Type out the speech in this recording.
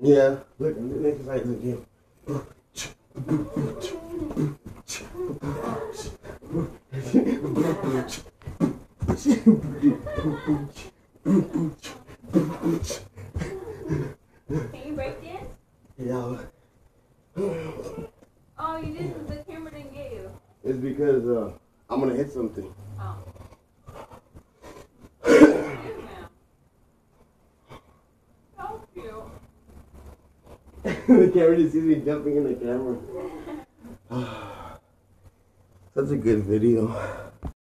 Yeah, look, I'm doing exercise. Can you break dance? Yeah, Oh, you didn't. The camera didn't get you. it's because uh, I'm gonna hit something. Oh. the camera just sees me jumping in the camera. Such a good video.